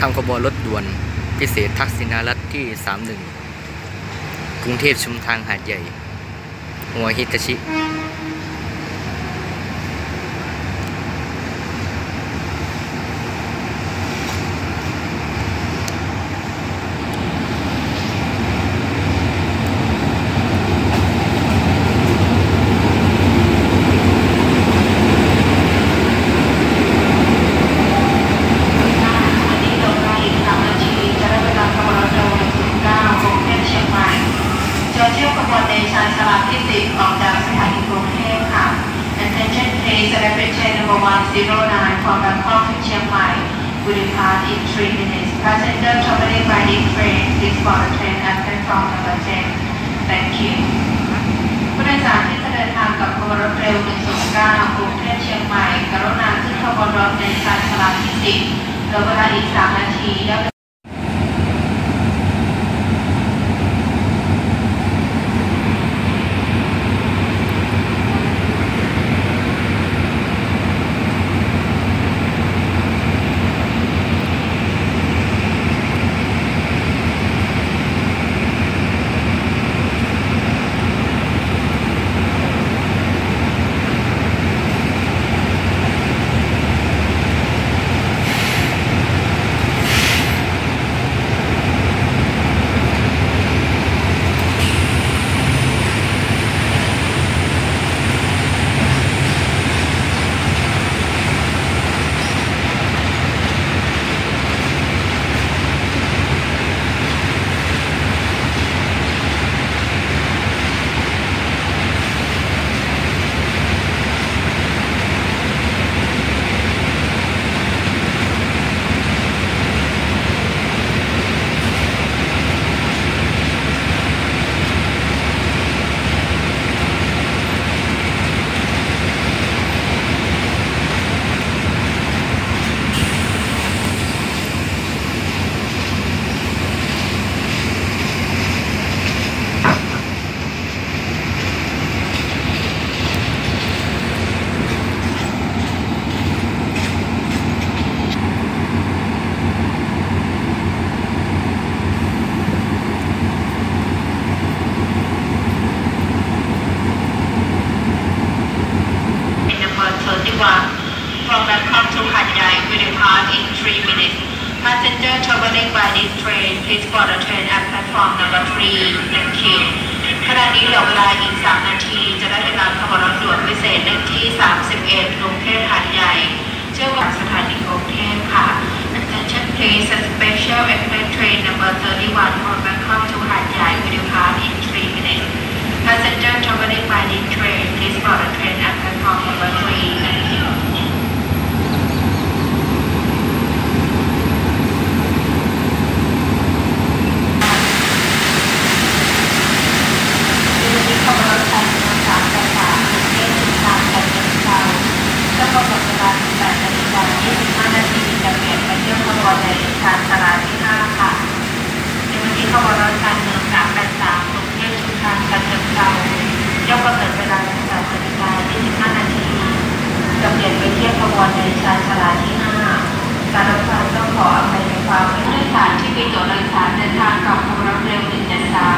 ทำขบวนรถด่วนพิเศษทักษิณารัฐที่ 31 กรุงเทพชุมทางหาดใหญ่ หัวฮิตาชิ วันนี้เราไปอีกสามนาทีจะได้เวลาขบวนรถเร็ว109กรุงเทพเชียงใหม่จะเที่ยวขบวนในชานชาลาที่10ออกจากสถานีกรุงเทพค่ะ Attention please Rapid train number 109 from Bangkok to Chiang Mai will depart in 3 center accompanied by this train is for the train absent from the budget thank you ผู้โดยสารที่จะเดินทางกับขบวนรถเร็ว 109กรุงเทพเชียงใหม่ กรุณาขึ้นขบวนรถในสายสลัที่ 10เหลือเวลาอีก 3 นาทีแล้วและ in number 31 from Bangkok to Hat Yai will depart in 3 minutes. Passenger traveling by this train, please board the train at platform number 3. Thank you. ขณะนี้เหลือเวลาอีก 3 นาที จะได้เวลาขบวนรถด่วนพิเศษเลขที่ 31กรุงเทพหาดใหญ่ เชื่อมกับสถานีกรุงเทพค่ะ Attention please a special express train number 31 from Bangkok to Hat Yai will depart in 3 minutes. Passenger traveling by this train, please board the train at platform number 3. Thank you. ที่ขบวนรถไฟสามแต่สามเที่ยวถึงทางกันเป็นเช้าเจ้ากำหนดเวลา18นาฬิกา25นาทีจะเปลี่ยนไปเที่ยวขบวน ในชานชาลาที่5ค่ะในวันนี้ขบวนรถการเมือง383กรุงเทพชุมทางกันเป็นเช้าเจ้ากำหนดเวลา18นาฬิกา25นาทีจะเปลี่ยนไปเที่ยวขบวนในชานชาลาที่5การรถไฟต้องขออภัยในความไม่ได้สารที่มีตัวโดยสารเดินทางกับขบวนรถเร็ว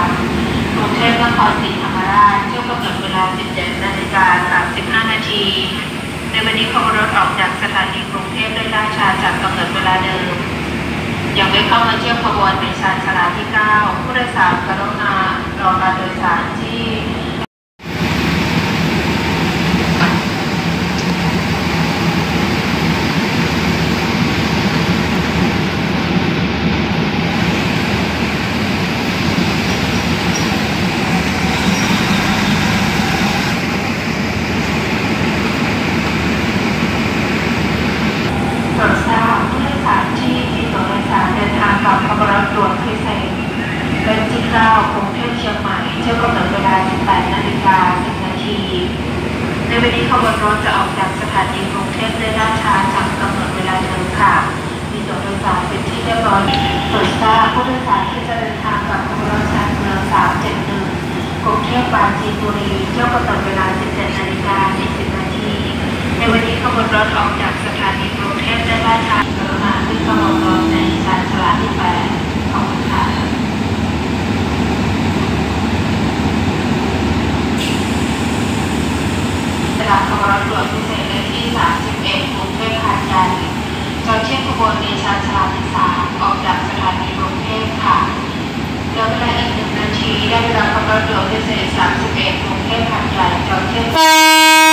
173กรุงเทพนครศรีธรรมราชช่วงกำหนดเวลา17นาฬิกา35นาทีในวันนี้ขบวนรถออกจากสถานีกรุงเทพด้วยล่าช้าจากกำหนดเวลาเดิม ยังไม่เข้ามาเที่ยวขบวนในชานชาลาที่ 9 ผู้โดยสารกรุณารอการโดยสารที่ โปรดทราบผู้โดยสารที่มีตั๋วโดยสารเดินทางกับขบวนรถด่วนพิเศษเป็นที่9กรุง เชียงใหม่เที่ยวกำหนดเวลา 18 นาฬิกา 10 นาที ในวันนี้ขบวนรถจะออกจากสถานีกรุงเทพได้ล่าช้าจากกำหนดเวลาเดิมค่ะ มีตั๋วโดยสารเป็นที่เรียบร้อยโปรดทราบผู้โดยสารที่จะเดินทางกับขบวนรถชานเมือง 371กรุงเทพปราจีนบุรีเที่ยวกำหนดเวลา 17 นาฬิกา 40 นาที ในวันนี้ขบวนรถออกจากสถานีกรุงเทพได้ล่าช้ากรุณาขึ้นขบวนรถในชานำรวจพิเศษเลที่ 31กรุงเทพหาดใหญ่จอดเทียบขบวนเดชาชลาที่สามออกจากสถานีกรุงเทพค่ะเหลือเวลาอีกหนึ่งนาทีได้เวลาขับรถด่วนพิเศษ31กรุงเทพหาดใหญ่จอดเทียบ